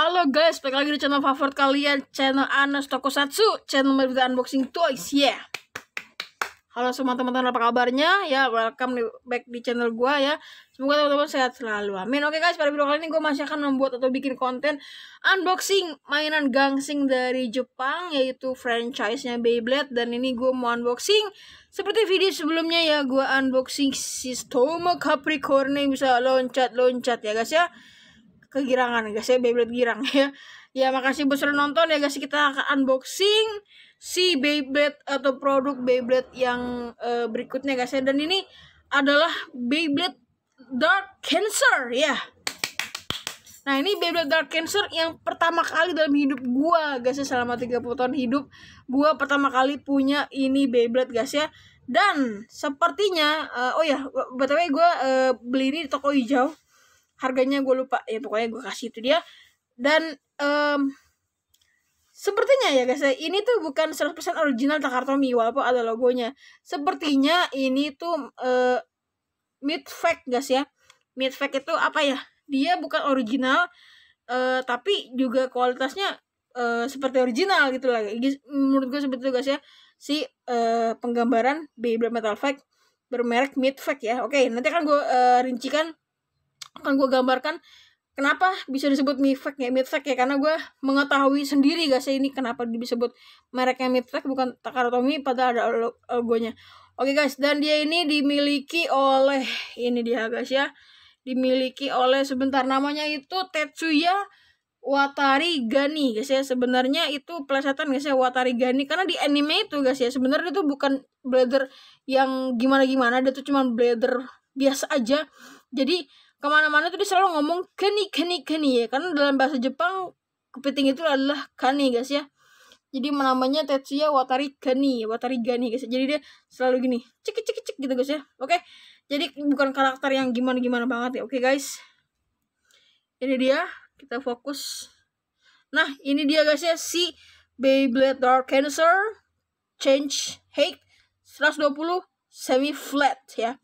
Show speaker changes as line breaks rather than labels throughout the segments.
Halo guys, balik lagi di channel favorit kalian, channel Anas Tokusatsu, channel berita unboxing toys, yeah. Halo semua teman-teman, apa kabarnya? Ya, welcome back di channel gua ya. Semoga teman-teman sehat selalu. Amin. Oke guys, pada video kali ini gue masih akan membuat atau bikin konten unboxing mainan gangsing dari Jepang, yaitu franchise-nya Beyblade. Dan ini gue mau unboxing seperti video sebelumnya ya, gue unboxing System Capricorn yang bisa loncat-loncat ya guys ya kegirangan guys ya Beyblade girang ya. Ya makasih buat sudah nonton ya guys. Kita akan unboxing si Beyblade atau produk Beyblade yang uh, berikutnya guys ya. Dan ini adalah Beyblade Dark Cancer ya. Nah ini Beyblade Dark Cancer yang pertama kali dalam hidup gua guys ya selama 30 tahun hidup. Gua pertama kali punya ini Beyblade guys ya. Dan sepertinya uh, oh ya btw gua uh, beli ini di toko hijau harganya gue lupa ya pokoknya gue kasih itu dia. Dan um, sepertinya ya guys ya ini tuh bukan 100% original Takartomi walaupun ada logonya. Sepertinya ini tuh uh, mid fake guys ya. Mid fake itu apa ya? Dia bukan original uh, tapi juga kualitasnya uh, seperti original gitu lah. Menurut gue seperti itu guys ya. Si uh, penggambaran Beyblade Metal Fake bermerek mid fake ya. Oke nanti akan gue uh, rincikan akan gue gambarkan kenapa bisa disebut midfake ya midfake ya karena gue mengetahui sendiri guys ini kenapa disebut mereknya midfake bukan Takaratomi padahal ada logonya. Oke guys dan dia ini dimiliki oleh ini dia guys ya. Dimiliki oleh sebentar namanya itu Tetsuya Watari Gani guys ya. Sebenarnya itu plesetan guys ya Watari Gani karena di anime itu guys ya sebenarnya itu bukan blader yang gimana gimana dia tuh cuma blader biasa aja. Jadi ke mana-mana tuh dia selalu ngomong keni keni keni ya. Karena dalam bahasa Jepang kepiting itu adalah kani guys ya. Jadi namanya Tetsuya Watari Gani Watari Gani guys. Jadi dia selalu gini cek cek cek gitu guys ya. Oke? Jadi bukan karakter yang gimana gimana banget ya. Oke guys. Ini dia kita fokus. Nah ini dia guys ya. Si Beyblade Dark Cancer Change Height 120 semi flat ya.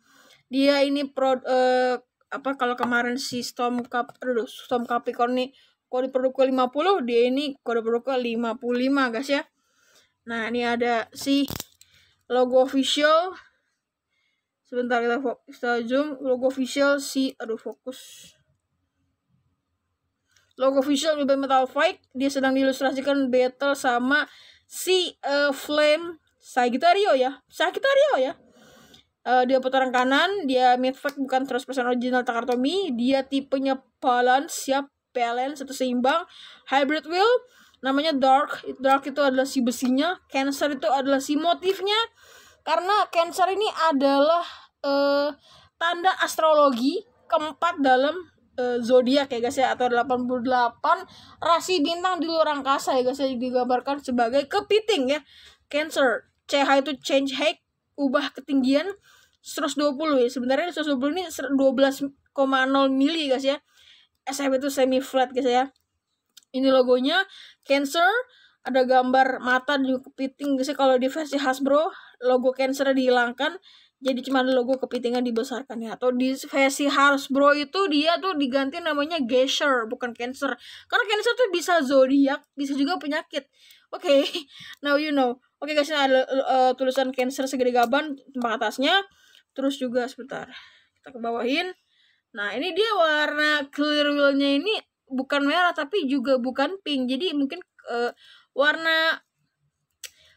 Dia ini pro uh, apa kalau kemarin si Storm Cup aduh Storm Capricorn nih kode produknya 50 dia ini kode produknya 55 guys ya. Nah ini ada si logo official. Sebentar kita, kita zoom. Logo official si aduh fokus. Logo official Beyblade Metal Fight dia sedang diilustrasikan battle sama si uh, Flame Sagittario ya. Sagittario ya uh, dia putaran kanan dia midfield bukan 100% original Takartomi dia tipenya balance siap balance atau seimbang. Hybrid wheel namanya dark dark itu adalah si besinya cancer itu adalah si motifnya. Karena cancer ini adalah uh, tanda astrologi keempat dalam uh, zodiak ya guys ya atau 88 rasi bintang di luar angkasa ya guys ya digambarkan sebagai kepiting ya. Cancer CH itu change height ubah ketinggian 120 ya. Sebenarnya 120 ini 12,0 mili guys ya. SF itu semi flat guys ya. Ini logonya Cancer. Ada gambar mata di kepiting guys ya. Kalau di versi Hasbro logo Cancer dihilangkan jadi cuma logo kepitingan dibesarkan ya. Atau di versi Hasbro itu dia tuh diganti namanya Geisher bukan Cancer. Karena Cancer tuh bisa zodiak bisa juga penyakit. Oke okay. now you know. Oke okay, guys ini ada uh, tulisan Cancer segede gaban tempat atasnya terus juga sebentar kita ke bawahin. Nah ini dia warna clear wheelnya ini bukan merah tapi juga bukan pink. Jadi mungkin uh, warna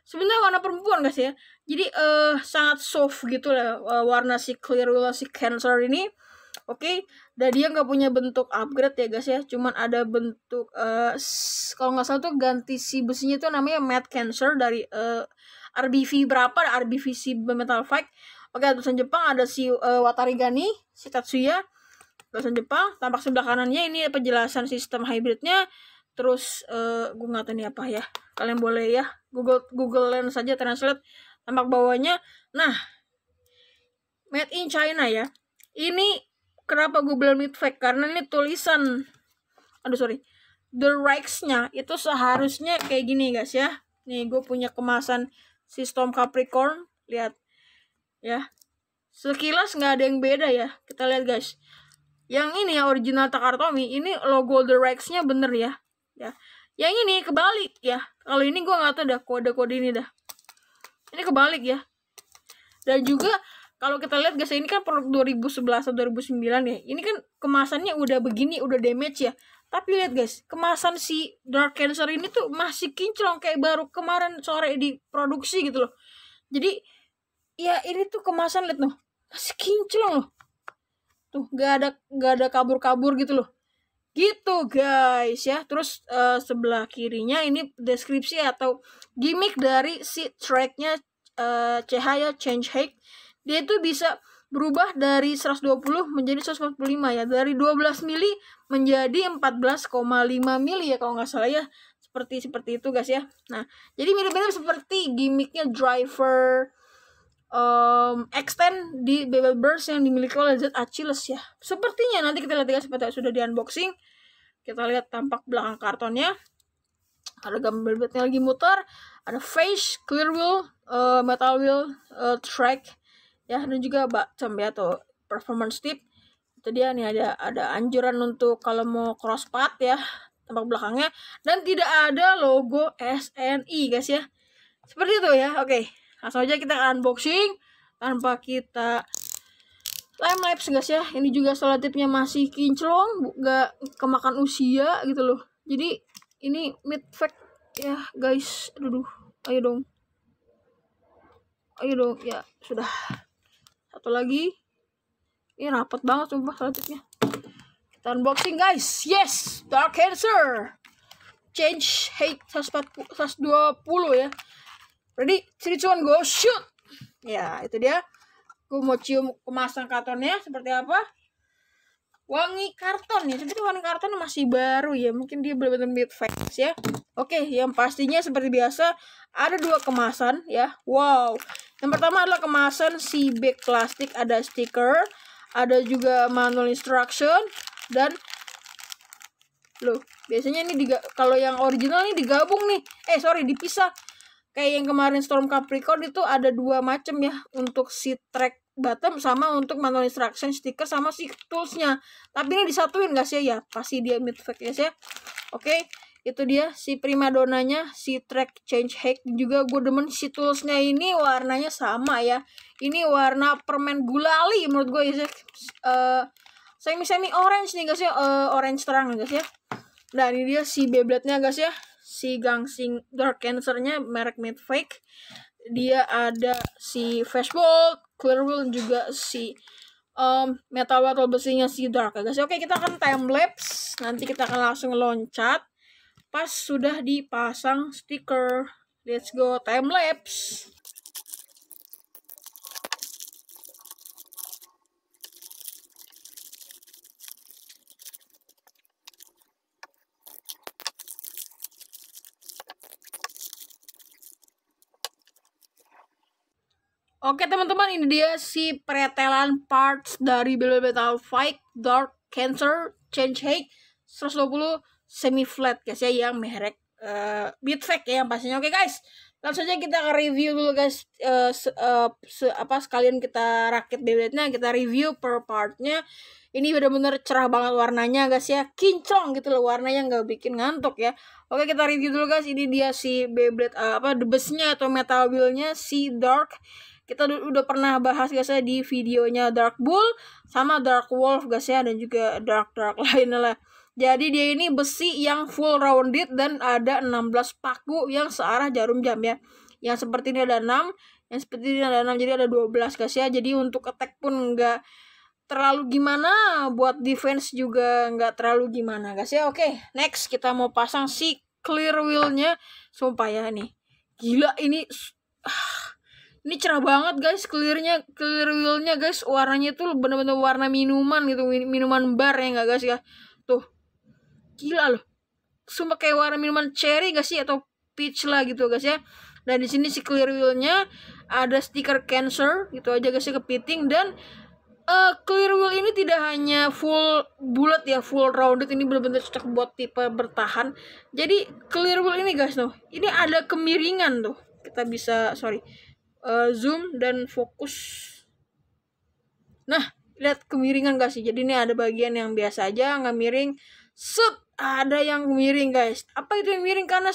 sebenarnya warna perempuan guys ya? Jadi uh, sangat soft gitu lah uh, warna si clear wheel si cancer ini. Oke okay? dan dia nggak punya bentuk upgrade ya guys ya. Cuman ada bentuk uh, kalau nggak salah tuh ganti si besinya tuh namanya matte cancer dari uh, RBV berapa? RBV si metal fight Oke, tulisan Jepang ada si uh, Watari Gani, si Tatsuya. Tulisan Jepang, tampak sebelah kanannya ini penjelasan sistem hybridnya. Terus uh, gue nggak tahu ini apa ya. Kalian boleh ya Google Google Lens saja translate tampak bawahnya. Nah, made in China ya. Ini kenapa gue bilang mid fake karena ini tulisan aduh sorry the rights-nya itu seharusnya kayak gini guys ya nih gue punya kemasan sistem Capricorn lihat ya. Sekilas nggak ada yang beda ya. Kita lihat guys. Yang ini ya original Takartomi ini logo The Rex nya bener ya. Ya. Yang ini kebalik ya. Kalau ini gue nggak tahu dah kode-kode ini dah. Ini kebalik ya. Dan juga kalau kita lihat guys ini kan produk 2011 atau 2009 ya. Ini kan kemasannya udah begini udah damage ya. Tapi lihat guys kemasan si Dark Cancer ini tuh masih kinclong kayak baru kemarin sore diproduksi gitu loh. Jadi ya ini tuh kemasan lihat loh masih kinclong loh tuh gak ada gak ada kabur-kabur gitu loh. Gitu guys ya. Terus uh, sebelah kirinya ini deskripsi atau gimmick dari si tracknya uh, cahaya change height dia itu bisa berubah dari 120 menjadi 145 ya. Dari 12 mili menjadi 14,5 mili ya kalau nggak salah ya. Seperti seperti itu guys ya. Nah jadi mirip-mirip seperti gimmicknya driver um, extend di Babel Burst yang dimiliki oleh Z Achilles ya. Sepertinya nanti kita lihat ya seperti sudah di unboxing. Kita lihat tampak belakang kartonnya. Ada gambar Beyblade lagi muter. Ada face clear wheel uh, metal wheel uh, track ya. Dan juga bottom ya atau performance tip. Itu dia nih ada ada anjuran untuk kalau mau cross path ya tampak belakangnya. Dan tidak ada logo SNI guys ya. Seperti itu ya oke langsung aja kita unboxing tanpa kita time lapse guys ya. Ini juga tipnya masih kinclong nggak kemakan usia gitu loh. Jadi ini mid fact ya guys. Aduh ayo dong. Ayo dong. Ya sudah. Satu lagi. Ini rapat banget sumpah selotipnya. Kita unboxing guys. Yes dark cancer. Change height 120 ya ready? 3 2 1 go shoot. Ya itu dia. Gue mau cium kemasan kartonnya seperti apa? Wangi karton ya seperti wangi karton masih baru ya. Mungkin dia benar-benar mid face ya. Oke yang pastinya seperti biasa ada dua kemasan ya. Wow. Yang pertama adalah kemasan si bag plastik ada stiker, ada juga manual instruction dan loh, biasanya ini kalau yang original ini digabung nih. Eh, sorry, dipisah. Kayak yang kemarin Storm Capricorn itu ada dua macam ya untuk si track bottom sama untuk manual instruction stiker sama si toolsnya. Tapi ini disatuin gak sih ya? Pasti dia mid fake ya. Oke itu dia si prima donanya si track change hack juga gue demen si toolsnya ini warnanya sama ya ini warna permen gulali menurut gue ya uh, eh, semi semi orange nih guys ya uh, orange terang nih guys ya nah ini dia si Beyblade nya guys ya si Gangsing Dark Cancer-nya merek made fake dia ada si Fastball Clear Wheel juga si um, metal battle besinya si Dark ya guys. Oke, kita akan time lapse. Nanti kita akan langsung loncat pas sudah dipasang stiker. Let's go time lapse. Oke teman-teman ini dia si pretelan parts dari Beyblade Metal Fight Dark Cancer Change Hake 120 semi flat guys ya yang merek uh, Bitfake ya yang pastinya. Oke guys, langsung saja kita review dulu guys uh, se, uh, se, apa sekalian kita rakit Beyblade-nya, kita review per partnya. Ini benar-benar cerah banget warnanya guys ya, kinclong gitu loh warnanya nggak bikin ngantuk ya. Oke kita review dulu guys, ini dia si Beyblade uh, apa debesnya atau metal wheelnya si Dark kita udah pernah bahas guys ya di videonya Dark Bull sama Dark Wolf guys ya dan juga Dark Dark lainnya lah jadi dia ini besi yang full rounded dan ada 16 paku yang searah jarum jam ya. Yang seperti ini ada 6, yang seperti ini ada 6 jadi ada 12 guys ya. Jadi untuk attack pun enggak terlalu gimana, buat defense juga enggak terlalu gimana guys ya. Oke, next kita mau pasang si clear wheelnya. Sumpah ya nih. Gila ini ini cerah banget guys clearnya clear wheelnya guys. Warnanya tuh bener-bener warna minuman gitu minuman bar ya enggak guys ya? Tuh. Gila loh. Sumpah kayak warna minuman cherry gak sih? Atau peach lah gitu guys ya. Dan di sini si clear wheelnya ada stiker cancer gitu aja guys ya kepiting. Dan uh, clear wheel ini tidak hanya full bulat ya full rounded. Ini benar-benar cocok buat tipe bertahan. Jadi clear wheel ini guys tuh. Ini ada kemiringan tuh. Kita bisa sorry uh, zoom dan fokus. Nah lihat kemiringan gak sih jadi ini ada bagian yang biasa aja nggak miring. Set ada yang miring guys. Apa itu yang miring karena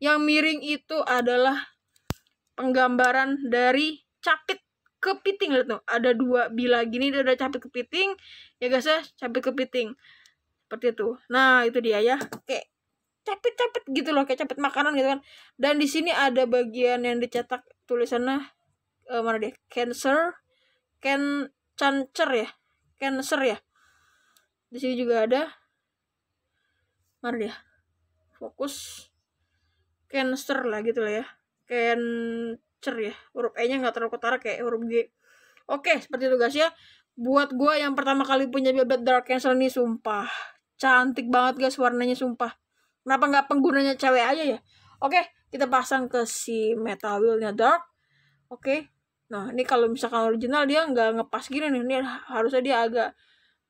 yang miring itu adalah penggambaran dari capit kepiting. Lihat tuh ada dua bila gini ada capit kepiting. Ya guys ya capit kepiting. Seperti itu. Nah itu dia ya. Kayak capit-capit gitu loh kayak capit makanan gitu kan. Dan di sini ada bagian yang dicetak tulisannya uh, mana dia cancer can cancer ya? Cancer ya? Di sini juga ada. Mana dia fokus. Cancer lah gitu lah ya. Cancer ya? Huruf E nya nggak terlalu ketara kayak huruf G. Oke seperti itu guys ya. Buat gue yang pertama kali punya Beyblade Dark Cancer ini sumpah. Cantik banget guys warnanya sumpah. Kenapa nggak penggunanya cewek aja ya? Oke kita pasang ke si metal wheelnya dark. Oke. Nah ini kalau misalkan original dia nggak ngepas gini nih. Ini harusnya dia agak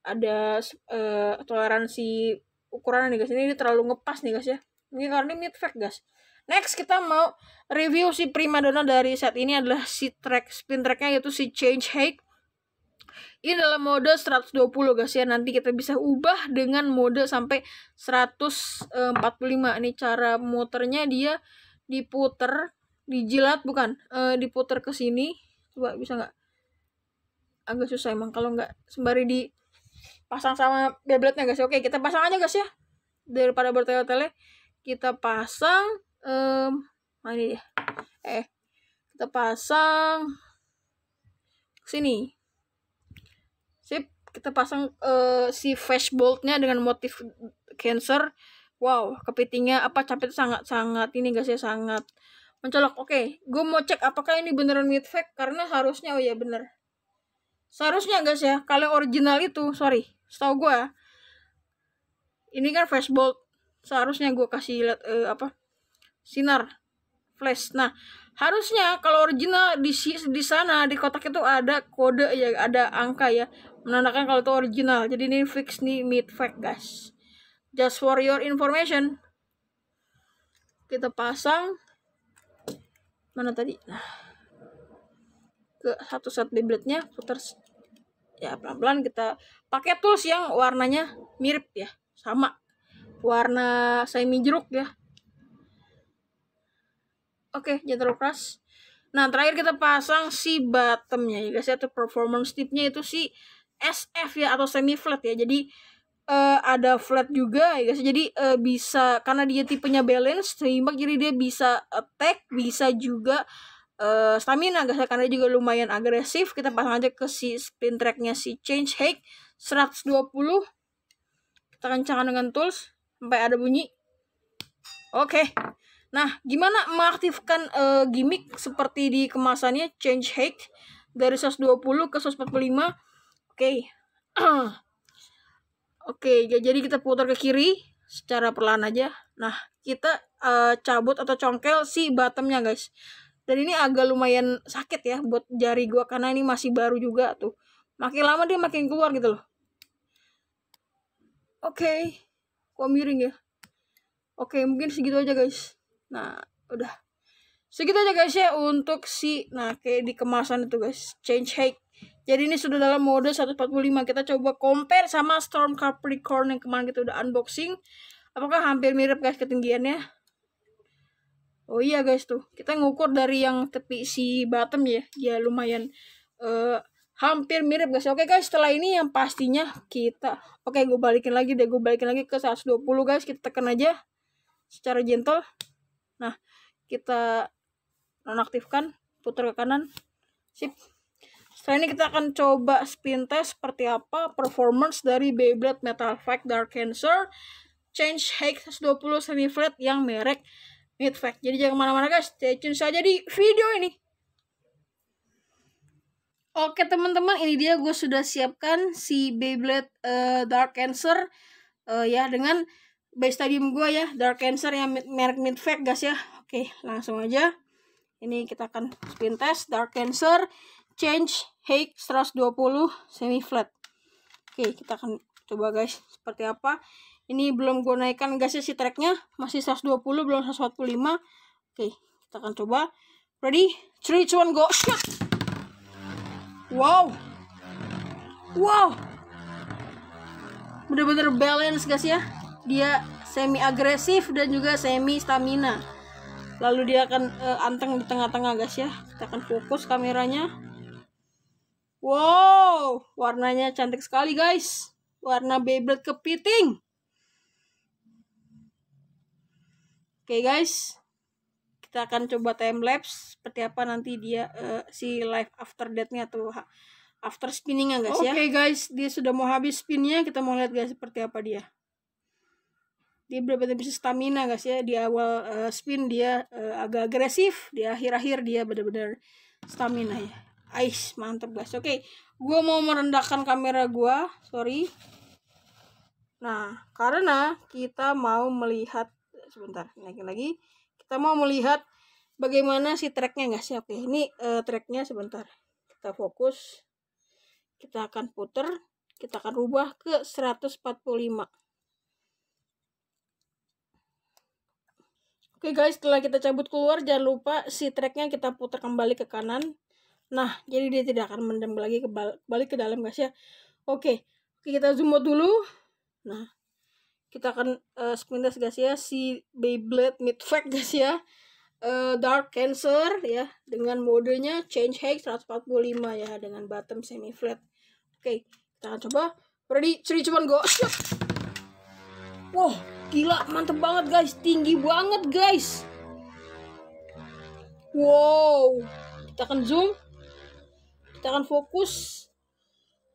ada uh, toleransi ukuran nih guys. Ini, ini terlalu ngepas nih guys ya. Ini karena ini mid fact guys. Next kita mau review si primadona dari set ini adalah si track spin tracknya yaitu si change height. Ini dalam mode 120 guys ya. Nanti kita bisa ubah dengan mode sampai 145 ini cara muternya dia diputer dijilat bukan e, diputer ke sini coba bisa nggak agak susah emang kalau nggak sembari di pasang sama Beyblade-nya guys. Oke, kita pasang aja guys ya. Daripada bertele-tele, kita pasang um, mana dia. Eh, kita pasang sini. Sip, kita pasang uh, si flash bolt-nya dengan motif cancer. Wow, kepitingnya apa capek sangat sangat ini guys ya sangat mencolok. Oke, gue mau cek apakah ini beneran mid fake karena harusnya oh ya bener. Seharusnya guys ya, kalau original itu, sorry, setahu gue ini kan flashbolt seharusnya gue kasih lihat uh, apa sinar flash nah harusnya kalau original di di sana di kotak itu ada kode ya ada angka ya menandakan kalau itu original jadi ini fix nih mid fake guys just for your information. Kita pasang. Mana tadi? Ke satu set bibletnya putar ya pelan-pelan kita pakai tools yang warnanya mirip ya sama. Warna semi jeruk ya. Oke jangan terlalu keras. Nah terakhir kita pasang si bottomnya ya guys ya. Performance tipnya itu si SF ya atau semi flat ya. Jadi uh, ada flat juga ya guys. Jadi uh, bisa karena dia tipenya balance seimbang jadi dia bisa attack bisa juga uh, stamina guys karena juga lumayan agresif. Kita pasang aja ke si spin tracknya si change height 120 kita kencangkan dengan tools sampai ada bunyi. Oke. Okay. nah gimana mengaktifkan uh, gimmick seperti di kemasannya change height dari 120 ke 145 oke. Okay. Oke okay, jadi kita putar ke kiri secara perlahan aja. Nah kita uh, cabut atau congkel si bottomnya guys. Dan ini agak lumayan sakit ya buat jari gua karena ini masih baru juga tuh. Makin lama dia makin keluar gitu loh. Oke okay. kok miring ya. Oke okay, mungkin segitu aja guys. Nah udah. Segitu aja guys ya untuk si nah kayak di kemasan itu guys. Change height jadi ini sudah dalam mode 145 kita coba compare sama Storm Capricorn yang kemarin kita udah unboxing. Apakah hampir mirip guys ketinggiannya? Oh iya guys tuh, kita ngukur dari yang tepi si bottom ya, ya lumayan uh, hampir mirip guys. Oke guys, setelah ini yang pastinya kita, oke gue balikin lagi deh, gue balikin lagi ke 120 guys, kita tekan aja secara gentle. Nah, kita nonaktifkan, putar ke kanan, sip. Setelah ini kita akan coba spin test seperti apa performance dari Beyblade Metal Fight Dark Cancer Change Height 120 semi flat yang merek Mid fact. Jadi jangan ke mana-mana guys, stay tune saja di video ini. Oke teman-teman, ini dia gue sudah siapkan si Beyblade uh, Dark Cancer uh, ya dengan base stadium gue ya Dark Cancer yang merek mid fact guys ya. Oke, langsung aja. Ini kita akan spin test Dark Cancer change height 120 semi flat. Oke, kita akan coba guys seperti apa. Ini belum gue naikkan gasnya si tracknya. Masih 120 belum 145 oke kita akan coba. Ready? 3 2 1 go. Shot. wow! Wow! Bener-bener balance guys ya. Dia semi agresif dan juga semi stamina lalu dia akan uh, anteng di tengah-tengah guys ya. Kita akan fokus kameranya wow warnanya cantik sekali guys warna Beyblade kepiting oke okay, guys kita akan coba time lapse seperti apa nanti dia uh, si live after death-nya atau after spinning ya guys okay, ya. Oke guys, dia sudah mau habis spinnya, kita mau lihat guys seperti apa dia. Dia berapa bisa stamina guys ya. Di awal uh, spin dia uh, agak agresif, di akhir-akhir dia benar-benar stamina ya. Ais, mantap guys. Oke, okay, gua mau merendahkan kamera gua, sorry. Nah, karena kita mau melihat sebentar, naikin lagi. Kita mau melihat bagaimana si tracknya nggak sih? Oke ini uh, tracknya sebentar. Kita fokus. Kita akan puter. Kita akan rubah ke 145 Oke guys, setelah kita cabut keluar, jangan lupa si tracknya kita putar kembali ke kanan. Nah, jadi dia tidak akan mendem lagi ke balik ke dalam guys ya. Oke, oke kita zoom out dulu. Nah, kita akan uh, spin test guys ya si Beyblade Mid Fact guys ya. Uh, Dark Cancer ya dengan modenya change height 145 ya dengan bottom semi flat oke okay, kita akan coba. Ready? Three cuman go. Wow gila mantep banget guys. Tinggi banget guys. Wow. Kita akan zoom kita akan fokus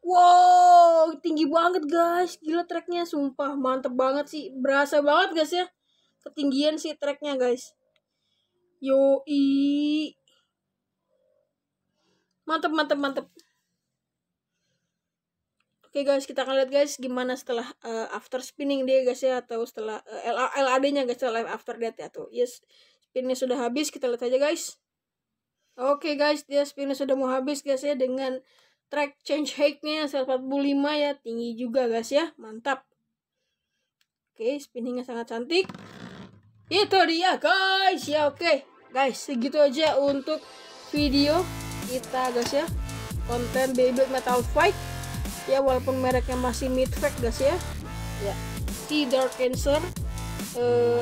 Wow, tinggi banget guys. Gila treknya sumpah mantep banget sih. Berasa banget guys ya. Ketinggian sih treknya guys. Yo i. Mantep mantep mantep. Oke guys, kita akan lihat guys gimana setelah uh, after spinning dia guys ya atau setelah uh, eh, LAD-nya guys setelah live after that ya tuh. Yes, spinnya sudah habis, kita lihat aja guys. Oke guys, dia spinnya sudah mau habis guys ya dengan track change height-nya 145 ya tinggi juga guys ya mantap. Oke spinningnya sangat cantik. Itu dia guys ya oke. Guys segitu aja untuk video kita guys ya konten Beyblade Metal Fight. Ya walaupun mereknya masih mid fact guys ya. Ya si Dark Cancer uh,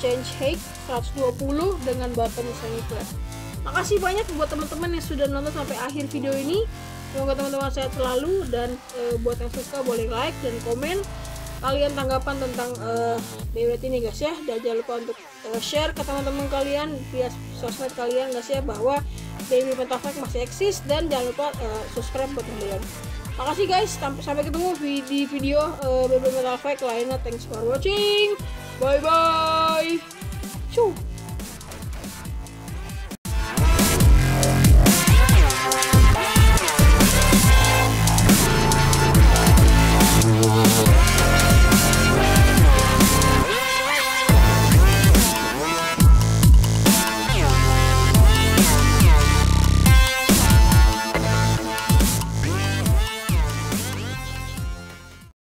change height 120 dengan button semi flat makasih banyak buat teman-teman yang sudah nonton sampai akhir video ini. Semoga teman-teman sehat selalu dan uh, buat yang suka boleh like dan komen. Kalian tanggapan tentang uh, Beyblade ini guys ya. Dan jangan lupa untuk uh, share ke teman-teman kalian via sosmed kalian guys ya bahwa Beyblade Pentaflex masih eksis. Dan jangan lupa uh, subscribe buat kalian. Makasih guys sampai ketemu di video uh, Metal Fight lainnya. Thanks for watching. Bye bye Cuh.